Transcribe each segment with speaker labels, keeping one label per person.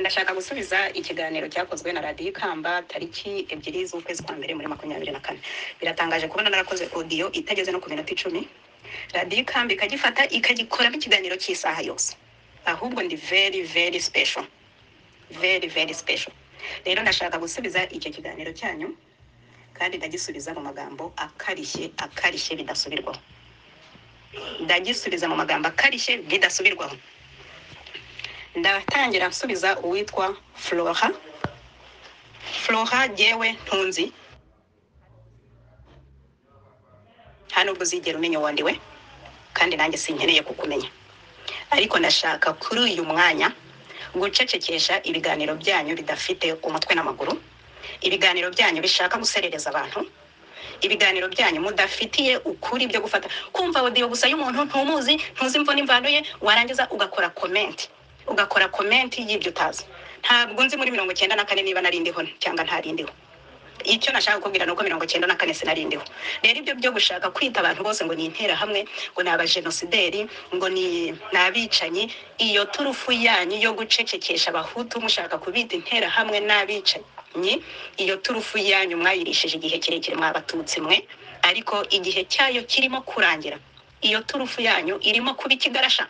Speaker 1: ndashaka gusubiza ikiganiro cyakozwe na radiyo ikamba tariki ebyiri z'ukwezi kwa mbere muri makumyabiri na kane. Biratangaje kubona narakoze odiyo itageze no ku minota icumi. Radiyo ikamba ikagifata ikagikoramo ikiganiro cy'isaha yose. Ahubwo ndi very very special. Very very special. Rero ndashaka gusubiza icyo kiganiro cyanyu kandi ndagisubiza mu magambo akarishye akarishye bidasubirwaho. Ndagisubiza mu magambo akarishye bidasubirwaho. Ndatangira nsubiza uwitwa flora. Flora jyewe ntunzi. Nta nubwo uzigera umenya uwo ndiwe kandi nanjye sinkeneye kukumenya. Ariko ndashaka kuri uyu mwanya gucecekesha ibiganiro byanyu bidafite umutwe n'amaguru ibiganiro byanyu bishaka guserereza abantu ibiganiro byanyu mudafitiye ukuri byo gufata. Kumva audio gusa y'umuntu ntumuzi ntuzi imvo n'imvano ye warangiza ugakora komenti ugakora komenti y'ibyo utazi. Ntabwo nzi muri mirongo cyenda na kane niba nari ndiho cyangwa ntari ndiho icyo nashaka kukubwira ni uko mirongo cyenda na kane sinari ndiho rero ibyo byo gushaka kwita abantu bose ngo ni interahamwe ngo ni abajenosideri ngo ni abicanyi iyo turufu yanyu yo gucecekesha abahutu mushaka kubita interahamwe n'abicanyi iyo turufu yanyu mwayirishije igihe kirekire mwabatutsi mwe ariko igihe cyayo kirimo kurangira. Iyo turufu yanyu irimo kuba ikigarasha.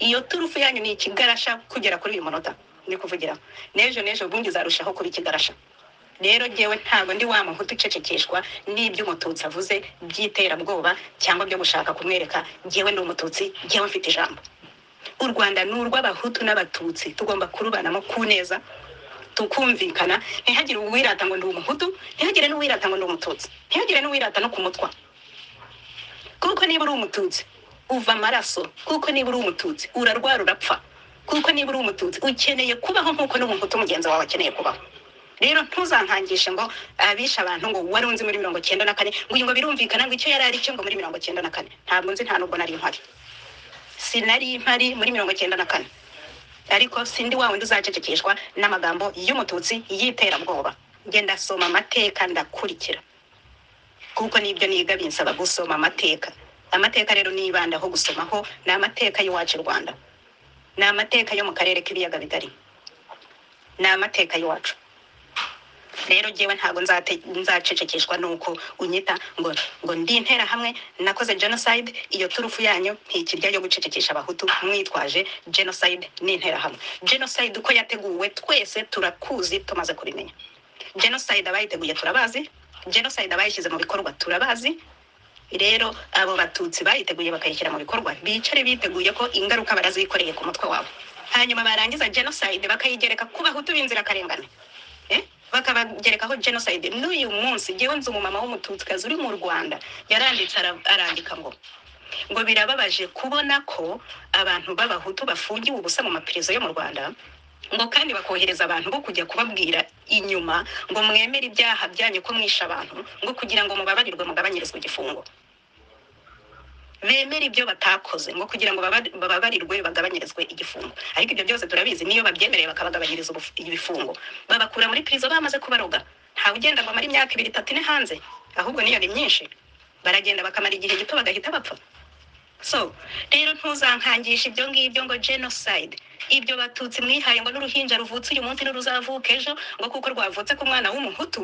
Speaker 1: Iyo turufu yanyu ni ikigarasha kugera kuri uyu munota. Ni kuvugira. N'ejo n'ejo bundi izarushaho kuba ikigarasha. Rero jyewe ntabwo ndi wa muhutu ucecekeshwa n'ibyo umututsi avuze by'iterabwoba cyangwa byo gushaka kumwereka. Jyewe ndi umututsi jyewe mfite ijambo. U rwanda ni urw'abahutu n'abatutsi. Tugomba kurubanamo ku neza tukumvikana. Ntihagire uwirata ngo ndi umuhutu ntihagire n'uwirata ngo ndi umututsi ntihagire n'uwirata no ku mutwa. Kuko niba uri umututsi uva amaraso kuko niba uri umututsi urarwara urapfa. Kuko niba uri umututsi ukeneye kubaho nk'uko n'umuhutu mugenzi wawe akeneye kubaho. Rero ntuzankangishe ngo abishe abantu ngo wari unzi muri mirongo cyenda na kane ngo uyu ngo birumvikana ngo icyo yari ari cyo ngo muri mirongo cyenda na kane. Ntabwo nzi nta nubwo nari mpari. Sinari mpari muri mirongo cyenda na kane. Ariko sindi wa wundi uzacecekeshwa n'amagambo y'umututsi y'iterabwoba ngenda soma amateka ndakurikira. Kuko ni byo niga binsaba gusoma amateka. Amateka rero nibandaho gusomaho ni amateka y'iwacu rwanda. Ni amateka yo mu karere k'ibiyaga bigari. Ni amateka y'iwacu rero jyewe ntabwo nzacecekeshwa nuko unyita ngo ngo ndi interahamwe nakoze genocide iyo turufu yanyu ntikirya yo gucecekesha abahutu mwitwaje genocide n'interahamwe genocide uko yateguwe twese turakuzi tumaze kubimenya genocide abayiteguye turabazi genocide abayishyize mu bikorwa turabazi rero abo batutsi bayiteguye bakayishyira mu bikorwa. Bicare biteguye ko ingaruka barazikoreye ku mutwe wabo. Hanyuma barangiza genocide bakayigereka ku bahutu b'inzirakarengane eh? bakabagerekaho genocide. N'uyu munsi jyewe nzi umumama w'umututsikazi uri mu rwanda yaranditse ara- arandika ngo ngo birababaje kubona ko abantu b'abahutu bafungiwe ubusa mu maperereza yo mu rwanda ngo kandi bakohereza abantu bo kujya kubabwira inyuma ngo mwemere ibyaha byanyu ko mwishe abantu ngo kugira ngo mubabarirwe mugabanyirizwe igifungo bemera ibyo batakoze ngo kugira ngo baba- bababarirwe bagabanyirizwe igifungo. Ariko ibyo byose turabizi niyo babyemereye bakabagabanyiriza ibifungo. Babakura muri pirizo bamaze kubaroga. Ntawe ugenda ngo amare imyaka ibiri itatu ine hanze. Ahubwo niyo ni myinshi baragenda bakamara igihe gito bagahita bapfa. So rero ntuzankangisha ibyo ngibyo ngo genocide. Ibyo batutsi mwihaye ngo n'uruhinja ruvutse uyu munsi n'uruzavuka ejo ngo kuko rwavutse ku mwana w'umuhutu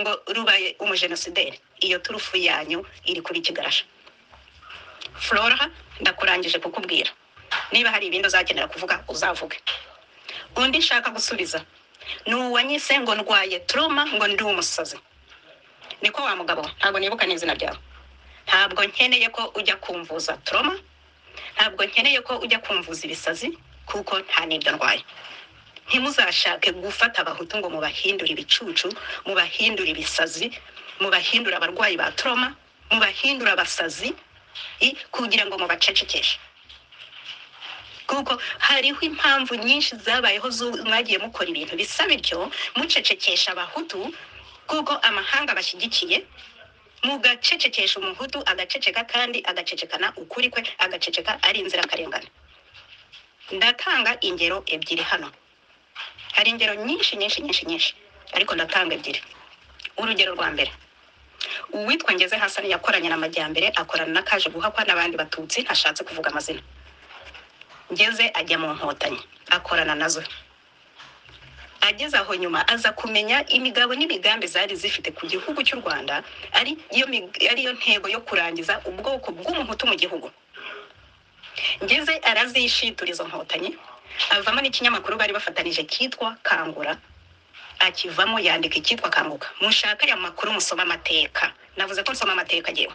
Speaker 1: ngo rubaye umujenosideri iyo turufu yanyu iri kuba ikigarasha flora ndakurangije kukubwira. Niba hari ibindi uzakenera kuvuga uzavuge. Undi nshaka gusubiza ni uwanyise ngo ndwaye turoma ngo ndi umusazi. Niko wa mugabo ntabwo nibuka n'izina ryawe. Ntabwo nkeneye ko ujya kumvuza turoma ntabwo nkeneye ko ujya kumvuza ibisazi kuko nta n'ibyo ndwaye. Ntimuzashake gufata abahutu ngo mubahindure ibicucu mubahindure ibisazi mubahindure abarwayi ba turoma mubahindure abasazi kugira ngo mubacecekeshe. Kuko hariho impamvu nyinshi zabayeho mwagiye mukora ibintu bisa bityo mucecekesha abahutu kuko amahanga bashyigikiye mugacecekesha umuhutu agaceceka kandi agacecekana ukuri kwe agaceceka ari inzirakarengane ndatanga ingero ebyiri hano. Hari ingero nyinshi nyinshi nyinshi nyinshi. Ariko ndatanga ebyiri. Urugero rwa mbere. Uwitwa ngeze hasani yakoranye na majyambere akorana na kaje guhakwa n'abandi batutsi ntashatse kuvuga amazina. Ngeze ajya mu nkotanyi akorana na zo ageze aho nyuma aza kumenya imigabo n'imigambi zari zifite ku gihugu cy'u rwanda ari ariyo ntego yo kurangiza ubwoko bw'umuhutu mu gihugu. Ngeze arazishitura izo nkotanyi avamo n'ikinyamakuru bari bafatanije cyitwa kangura akivamo yandika icyitwa kanguka. Mushaka aya makuru musoma amateka. Navuze ko nsoma amateka agewe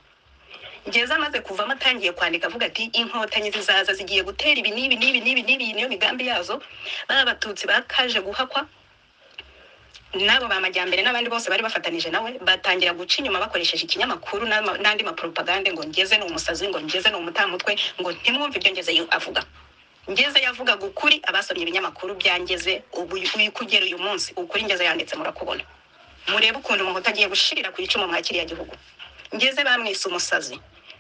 Speaker 1: ngeze amaze kuvamo atangiye kwandika avuga ati inkotanyi zizaza zigiye gutera ibi n'ibi n'ibi n'ibi n'ibi niyo migambi yazo. Ba batutsi bakaje guhakwa n'abo ba majyambere n'abandi bose bari bafatanije nawe batangira guca inyuma bakoresheje ikinyamakuru n'andi maporopagande ngo ngeze ni umusazi ngo ngeze ni umutamutwe ngo ntimwumve ibyo ngeze avuga. Ngeze yavugaga ukuri abasomye ibinyamakuru byangeze ubu kugera uyu munsi ukuri ngeze yanditse murakubona. Murebe ukuntu umuhutu agiye gushirira ku icumu mwa kiriya gihugu. Ngeze bamwise umusazi.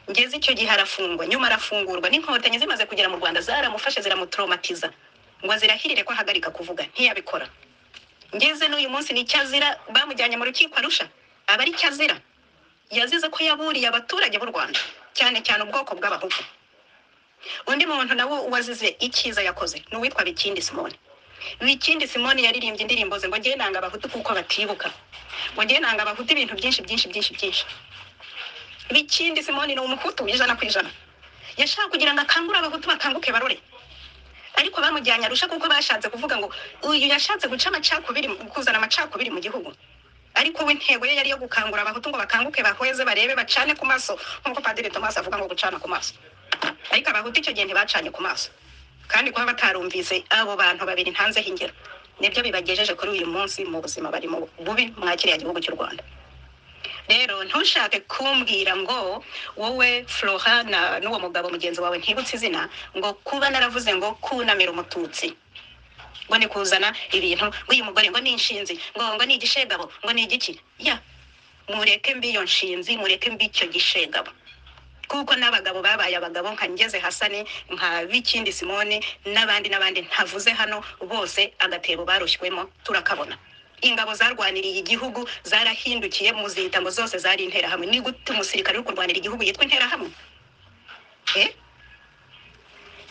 Speaker 1: Ngeze icyo gihe arafungwa. Nyuma arafungurwa. N'inkotanyi zimaze kugera mu rwanda zaramufashe ziramutraumatiza ngo azirahirire ko ahagarika kuvuga. Ntiyabikora. Ngeze n'uyu munsi ni azira bamujyanye mu rukiko arusha. Aba ari azira yazize ko yaburiye abaturage b'u rwanda. Cyane cyane ubwoko bw'abahutu. Undi muntu nawe wazize icyiza yakoze ni uwitwa bikindi simoni bikindi simoni yaririmbye indirimbo ze ngo ngewe nanga abahutu kuko batibuka. Ngo ngewe nanga abahutu ibintu byinshi byinshi byinshi byinshi. Bikindi simoni ni umuhutu ijana ku ijana. Yashaka kugira ngo akangure abahutu bakanguke barore. Ariko bamujyanye arusha kuko bashatse kuvuga ngo uyu yashatse guca amacakubiri kuzana amacakubiri mu gihugu. Ariko we intego ye yari iyo gukangura abahutu ngo bakanguke bahweze barebe bacane ku maso. Nk'uko padiri tomasi avuga ngo gucana ku maso. Ariko abahutu icyo gihe ntibacanye ku maso. Kandi kuba batarumvise abo bantu babiri ntanzeho ingero ni byo bibagejeje kuri uyu munsi mu buzima bari mu bubi mwa kiriya gihugu cy'u rwanda. Rero ntushake kumbwira ngo wowe flora n'uwo mugabo mugenzi wawe ntibutse izina ngo kuba naravuze ngo kunamira umututsi. Ngo ni kuzana ibintu ngo uyu mugore ngo ni inshinzi ngo ngo ni igishegabo ngo ni igiki? Ya mureke mbi iyo nshinzi mureke mbi icyo gishegabo. Kuko n'abagabo babaye abagabo nka ngeze hasani nka bikindi simoni n'abandi n'abandi ntavuze hano bose agatebo barushywemo turakabona. Ingabo zarwaniriye igihugu zarahindukiye muzita ngo zose zari interahamwe. Ni gute umusirikare uri kurwanira igihugu yitwa interahamwe? Eh?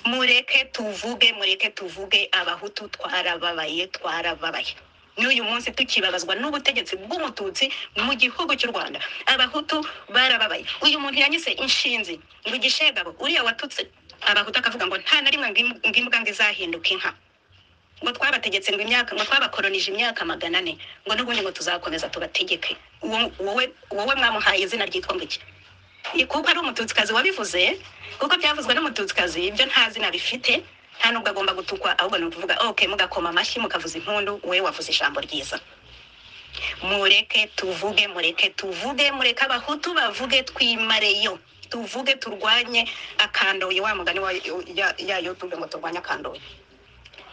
Speaker 1: mureke tuvuge mureke tuvuge abahutu twarababaye twarababaye. N'uyu munsi tukibabazwa n'ubutegetsi bw'umututsi mu gihugu cy'u rwanda. Abahutu barababaye. Uyu muntu yanyise inshinzi ngo igishegabo uriya watutse. Abahutu akavuga ngo nta na rimwe ngo im- ngo imbwa ngo izahinduka inka. Ngo twabategetse ngo imyaka ngo twabakolonije imyaka magana ane ngo n'ubundi ngo tuzakomeza tubategeke. Wowe wowe mwamuhaye izina ryitwa ngo iki kuko ari umututsikazi wabivuze kuko byavuzwe n'umututsikazi ibyo nta zina bifite nta nubwo agomba gutukwa ahubwo ni ukuvuga ok mugakoma amashyi mukavuza impundu we wavuze ijambo ryiza. Mureke tuvuge mureke tuvuge mureke abahutu bavuge twimareyo. Tuvuge turwanye akandoye wa mugani wa ya- ya youtube ngo turwanye akandoye.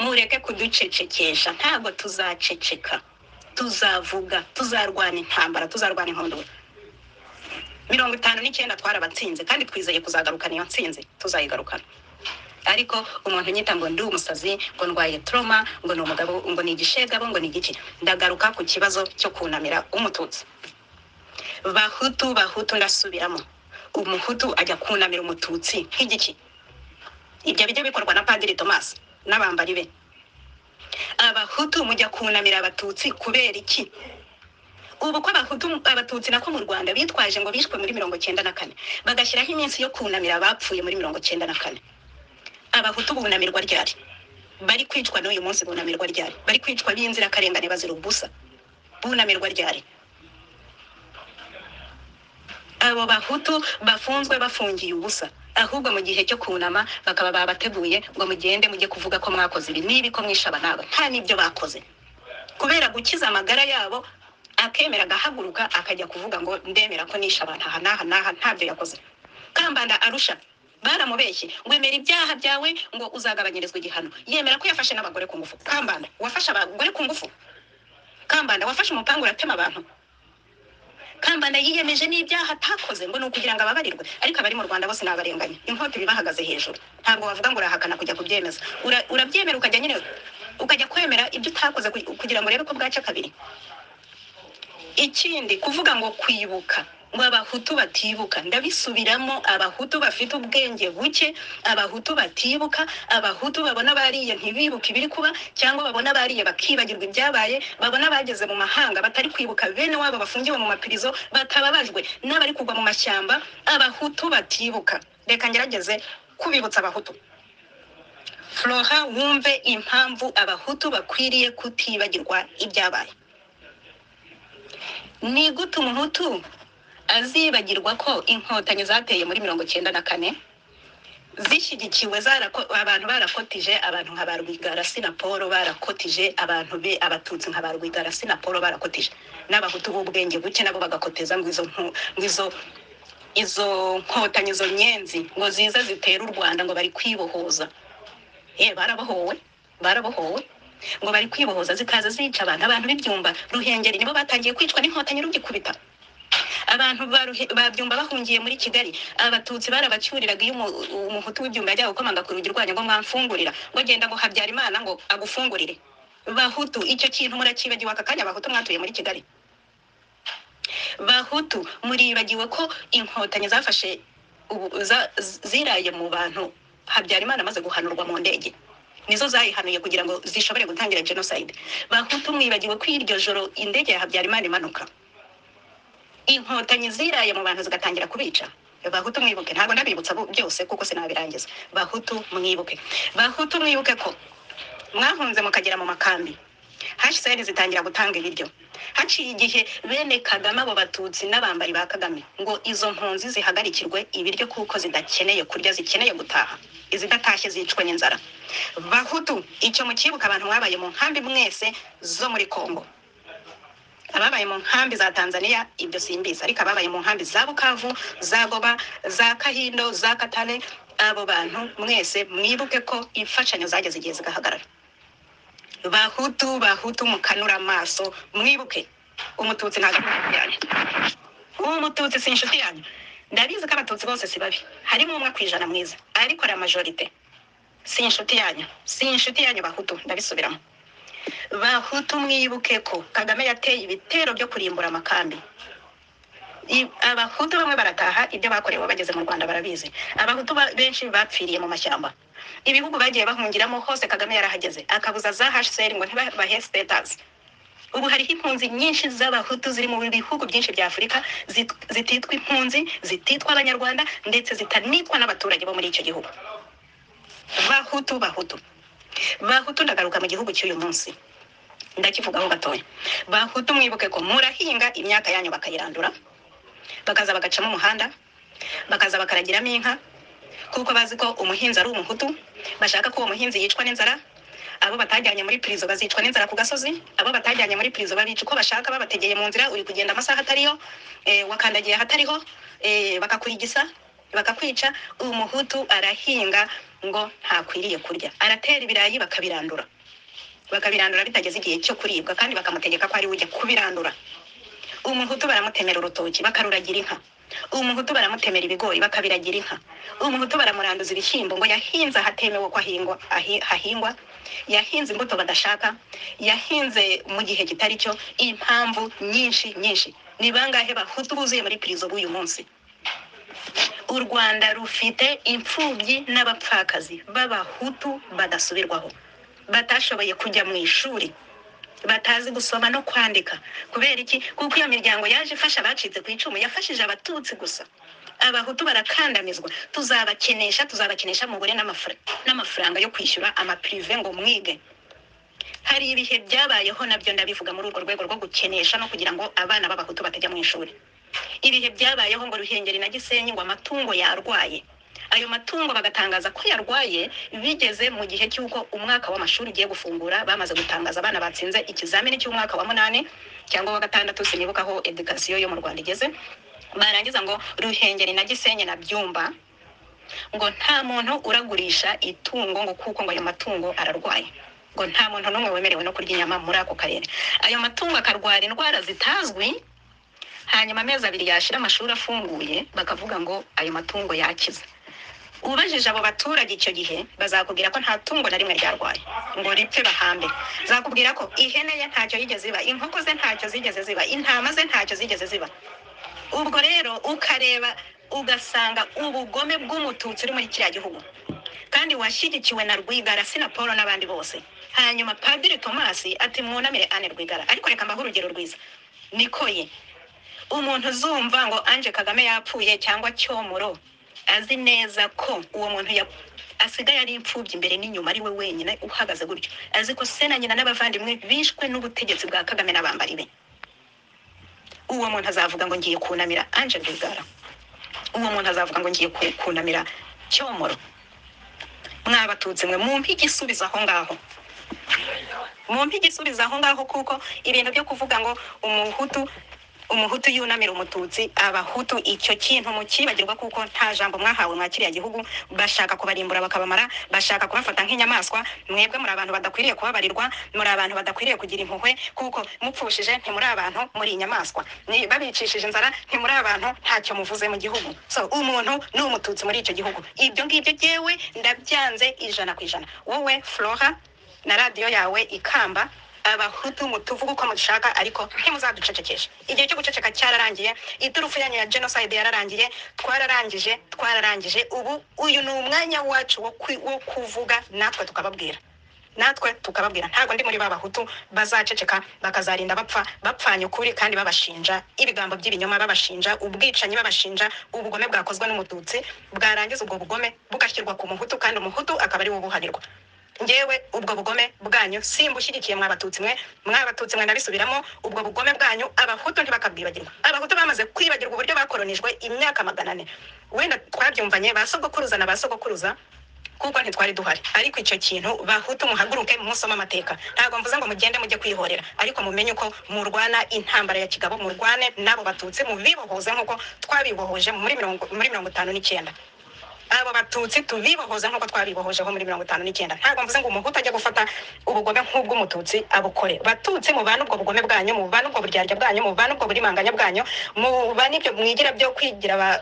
Speaker 1: Mureke kuducecekesha ntabwo tuzaceceka tuzavuga tuzarwana intambara tuzarwana inkundura mirongo itanu n'icyenda twarabatsinze kandi twizeye kuzagarukana iyo ntsinzi tuzayigarukana. Ariko umuntu unyita ngo ndi umusazi ngo ndwaye troma ngo ni umugabo ngo ni igishegabo ngo ni igiki ndagaruka ku kibazo cyo kunamira umututsi. Bahutu bahutu ndasubiramo. Umuhutu ajya kunamira umututsi nk'igiki? Ibyo bijya bikorwa na padiri tomasi n'abambari be abahutu mujya kunamira abatutsi kubera iki? Ubu ko abatutsi nako mu rwanda bitwaje ngo bishwe muri mirongo cyenda na kane. Bagashyiraho iminsi yo kunamira abapfuye muri mirongo cyenda na kane. Abahutu bunamirwa ryari? Bari kwicwa n'uyu munsi bunamirwa ryari? Bari kwicwa b'inzirakarengane bazira ubusa bunamirwa ryari? Abo bahutu bafunzwe bafungiye ubusa. Ahubwo mu gihe cyo kunama bakaba babateguye ngo mugende mujye kuvuga ko mwakoze ibi. N'ibi ko mwishe aba n'aba nta n'ibyo bakoze. Kubera gukiza amagara yabo akemera agahaguruka akajya kuvuga ngo ndemera ko nishe abantu aha n'aha n'aha ntabyo yakoze. Kambanda arusha baramubeshye. Ngo emera ibyaha byawe ngo uzagabanyirizwa igihano. Yemera ko yafashe n'abagore ku ngufu. Kambanda wafashe abagore ku ngufu. Kambanda wafashe umupangu uratema abantu. Kambanda yiyemeje n'ibyaha atakoze ngo ni ukugira ngo ababarirwe. Ariko abari mu rwanda bose ni abarenganya inkota ibahagaze hejuru. Ntabwo wavuga ngo urahakana kujya kubyemeza. Ura- urabyemera ukajya nyine ukajya kwemera ibyo utakoze ku- kugira ngo urebe ko bwaca kabiri. Ikindi kuvuga ngo kwibuka. Ngo abahutu batibuka. Ndabisubiramo abahutu bafite ubwenge buke abahutu batibuka abahutu babona bariye ntibibuke ibiri kuba cyangwa babona bariye bakibagirwa ibyabaye babona bageze mu mahanga batari kwibuka bene wabo bafungiwe mu mapirizo batababajwe n'abari kugwa mu mashyamba abahutu batibuka. Reka ngerageze kubibutsa abahutu. Flora wumve impamvu abahutu bakwiriye kutibagirwa ibyabaye. Ni gute umuhutu? Azibagirwa ko inkotanyi zateye muri mirongo cyenda na kane zishyigikiwe abantu barakotije abantu nka ba rwigarasi na paul barakotije abantu be abatutsi nka ba rwigarasi na paul barakotije. N'abahutu b'ubwenge buke nabo bagakoteza ngo izo izo nkotanyi izo nyenzi ngo ziza zitera u rwanda ngo bari kwibohoza. Ye barabohowe barabohowe ngo bari kwibohoza zikaza zica abantu. Abantu b'ibyumba ruhengeri nibo batangiye kwicwa n'inkotanyi rugikubita. Abantu ba Ruhe- ba byumba bahungiye muri kigali. Abatutsi barabacyuriraga iyo umu- umuhutu w'ibyumba yajyaga gukomanga ku rugi rwanyu ngo mwamfungurira ngo genda ngo habyarimana ngo agufungurire. Bahutu icyo kintu murakibagiwe aka kanya abahutu mwatuye muri kigali. Bahutu muribagiwe ko inkotanyi zafashe ziraye mu bantu. Habyarimana amaze guhanurwa mu ndege. Nizo zayihanuye kugira ngo zishobore gutangira genocide. Bahutu mwibagiwe ko iryo joro indege ya habyarimana imanuka. Inkotanyi ziraye mu bantu zigatangira kubica. Bahutu mwibuke. Ntabwo ndabibutsa byose kuko sinabirangiza. Bahutu mwibuke. Bahutu mwibuke ko mwahunze mukagera mu makambi. Hsr zitangira gutanga ibiryo. Haciye igihe bene kagame abo batutsi n'abambari ba kagame ngo izo mpunzi zihagarikirwe ibiryo kuko zidakeneye kurya zikeneye gutaha. Izidatashye zicwe n'inzara. Bahutu icyo mukibuka abantu mwabaye mu nkambi mwese zo muri kongo. Ababaye mu nkambi za tanzania ibyo simbizi. Ariko ababaye mu nkambi za bukavu za goba za kahindo za katare abo bantu mwese mwibuke ko imfashanyo zageze igihe zigahagarara. Bahutu bahutu mukanura amaso. Mwibuke. Umututsi ntabwo ari inshuti yanyu umututsi si inshuti yanyu. Ndabizi ko abatutsi bose si babi. Harimo umwe ku ijana mwiza. Ariko la majorite. Si inshuti yanyu. Si inshuti yanyu bahutu. Ndabisubiramo. Bahutu mwibuke ko kagame yateye ibitero byo kurimbura amakambi. Abahutu bamwe barataha ibyo bakorewe bageze mu rwanda barabizi. Abahutu ba- benshi bapfiriye mu mashyamba. Ibihugu bagiye bahungiramo hose kagame yarahageze. Akabuza za hcr ngo ntibahe status. Ubu hariho impunzi nyinshi z'abahutu ziri mu bihugu byinshi bya afurika zit- zititwa impunzi zititwa abanyarwanda ndetse zitanitwa n'abaturage bo muri icyo gihugu. Bahutu bahutu. Bahutu ndagaruka mu gihugu cy'uyu munsi. Ndakivugaho gatoya. Bahutu mwibuke ko murahinga imyaka yanyu bakayirandura bakaza bagacamo umuhanda bakaza bakaragiramo inka kuko bazi ko umuhinzi ari umuhutu bashaka ko uwo muhinzi yicwa n'inzara abo batajyanye muri pirizo bazicwa n'inzara ku gasozi abo batajyanye muri pirizo babica uko bashaka babategeye mu nzira uri kugenda amasaha atariyo eh, wakandagiye ahatariho eh, bakakurigisa bakakwica umuhutu arahinga ngo ntakwiriye kurya. Aratera ibirayi bakabirandura. Bakabirandura bitageze igihe cyo kuribwa kandi bakamutegeka ko ari we ujya kubirandura. Umuhutu baramutemera urutoki bakaruragira inka. Umuhutu baramutemera ibigori bakabiragira inka. Umuhutu baramuranduza ibishyimbo ngo yahinze ahatemewe ko ahingwa ahi- hahingwa. Yahinze imbuto badashaka. Yahinze mu gihe kitari cyo impamvu nyinshi nyinshi. Ni bangahe bahutu buzuye muri pirizo b'uyu munsi? U rwanda rufite imfubyi n'abapfakazi b'abahutu badasubirwaho. Batashoboye kujya mu ishuri. Batazi gusoma no kwandika. Kubera iki? Kuko iyo miryango yaje ifasha abacitse ku icumu yafashije abatutsi gusa. Abahutu barakandamizwa. Tuzabakenesha tuzabakenesha n'amafra- n'amafaranga yo kwishyura amapirive ngo mwige. Hari ibihe byabayeho na byo ndabivuga muri urwo rwego rwo gukenesha no kugira ngo abana b'abahutu batajya mu ishuri. Ibihe byabayeho ngo ruhengeri na gisenyi ngo amatungo yarwaye. Ayo matungo bagatangaza ko yarwaye bigeze mu gihe cy'uko umwaka w'amashuri ugiye gufungura bamaze gutangaza abana batsinze ikizamini cy'umwaka wa munani cyangwa wa gatandatu sinibuka aho edukasiyo yo mu rwanda igeze. Barangiza ngo ruhengeri na gisenyi na byumba ngo nta muntu uragurisha itungo ngo kuko ngo ayo matungo ararwaye. Ngo nta muntu n'umwe wemerewe no kurya inyama muri ako karere. Ayo matungo akarwara indwara zitazwi hanyuma amezi abiri yashira amashuri afunguye bakavuga ngo ayo matungo yakize. Ubajije abo baturage icyo gihe bazakubwira ko nta tungo na rimwe ryarwaye. Ngo ripfe bahambe. Zakubwira ko ihene ye ntacyo yigeze iba inkoko ze ntacyo zigeze ziba intama ze ntacyo zigeze ziba. Ubwo rero ukareba ugasanga ubugome bw'umututsi uri muri kiriya gihugu. Kandi washyigikiwe na rwigara si na paul n'abandi bose. Hanyuma padiri tomasi ati mwunamire ane rwigara. Ariko reka mbahe urugero rwiza. Niko ye. Umuntu uzumva ngo anje kagame yapfuye cyangwa cyomoro azi neza ko uwo muntu asigaye ari imfubyi imbere n'inyuma ari we wenyine uhagaze gutyo. Azi ko se na nyina n'abavandimwe bishwe n'ubutegetsi bwa kagame n'abambari be. Uwo muntu azavuga ngo ngiye kunamira anje rwigara. Uwo muntu azavuga ngo ngiye ku- kunamira cyomoro. Mwabatutsi mwe mumpe igisubizo aho ngaho. Mumpe igisubizo aho ngaho kuko ibintu byo kuvuga ngo umuhutu umuhutu yunamira umututsi abahutu icyo kintu mukibagirwa kuko nta jambo mwahawe mwa kiriya gihugu. Bashaka kubarimbura bakabamara bashaka kubafata nk'inyamaswa. Mwebwe muri abantu badakwiriye kubabarirwa muri abantu badakwiriye kugira impuhwe kuko mupfushije ntimuri abantu muri inyamaswa babicishije inzara ntimuri abantu ntacyo muvuze mu gihugu. So umuntu ni umututsi muri icyo gihugu. Ibyo ngibyo jyewe ndabyanze ijana ku ijana. Wowe flora na radiyo yawe ikamba abahutu mutuvuga uko mushaka ariko ntimuzaducecekeshe. Igihe cyo guceceka cyararangiye iturufu yanyu ya genocide yararangiye twararangije twararangije. Ubu uyu ni umwanya wacu wo wo kuvuga natwe tukababwira. Natwe tukababwira. Ntabwo ndi muri ba bahutu bazaceceka bakazarinda bapfa bapfanye ukuri kandi babashinja. Ibigambo by'ibinyoma babashinja ubwicanyi babashinja ubugome bwakozwe n'umututsi bwarangiza ubwo bugome bugashyirwa ku muhutu kandi umuhutu akaba ari we ubuhanirwa ngewe ubwo bugome bwanyu simbushyigikiye mwabatutsi mwe mwabatutsi mwe nabisubiramo ubwo bugome bwanyu abahutu ntibakabwibagirwa. Abahutu bamaze kwibagirwa uburyo bakoronijwe imyaka magana ane. Wenda twabyumvanye ba sogokuruza na ba sogokuruza kuko ntitwari duhari. Ariko icyo kintu bahutu muhaguruke musome amateka. Ntabwo mvuze ngo mugende mujye kwihorera. Ariko mumenye uko murwana intambara ya kigabo murwane n'abo batutsi mubibohoze nk'uko twabibohoje muri mirongo itanu n'icyenda. Abo batutsi tubibohoze nk'uko twabibohojeho muri mirongo itanu n'icyenda. Ntabwo mvuze ngo umuhutu ajya gufata ubugome nk'ubw'umututsi abukore. Batutsi mubane ubwo bugome bwanyu mubane ubwo buryarya bwanyu mubane ubwo burimanganya bwanyu mubane ibyo mwigira byo kwigira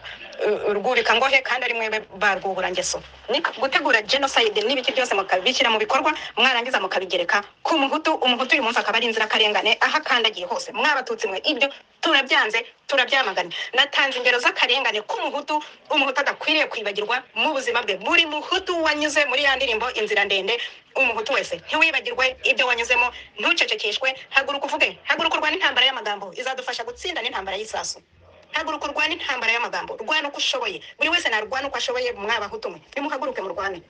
Speaker 1: rwubika ngohe kandi ari mwebe ba rwuburangeso ni gutegura genocide n'ibiki byose mukabishyira mu bikorwa mwarangiza mukabigereka ku muhutu umuhutu uyu munsi akaba ari inzirakarengane aho akandagiye hose. Mwabatutsi mwe ibyo turabyanze turabyamaganye natanze ingero z'akarengane k'umuhutu umuhutu adakwiriye kwibagirwa mu buzima bwe buri muhutu wanyuze muri ya ndirimbo inzira ndende umuhutu wese ntiwibagirwe ibyo wanyuzemo ntucecekeshwe haguruka uvuge haguruka urwane intambara y'amagambo izadufasha gutsinda n'intambara y'isasu haguruka urwane intambara y'amagambo rwana uko ushoboye buri wese narwana uko ashoboye mwabahutu mwe nimuhaguruke murwane